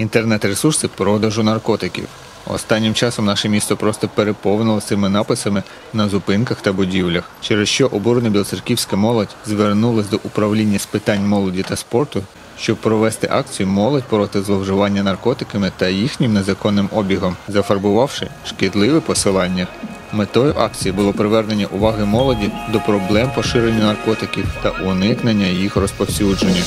інтернет-ресурси продажу наркотиків. Останнім часом наше місто просто переповнило цими написами на зупинках та будівлях, через що обурена білоцерківська молодь звернулась до управління з питань молоді та спорту, щоб провести акцію Молодь проти зловживання наркотиками та їхнім незаконним обігом, зафарбувавши шкідливе посилання. Метою акції було привернення уваги молоді до проблем поширення наркотиків та уникнення їх розповсюдження.